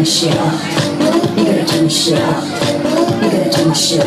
turn this shit up. You gotta turn this shit. You gotta turn this shit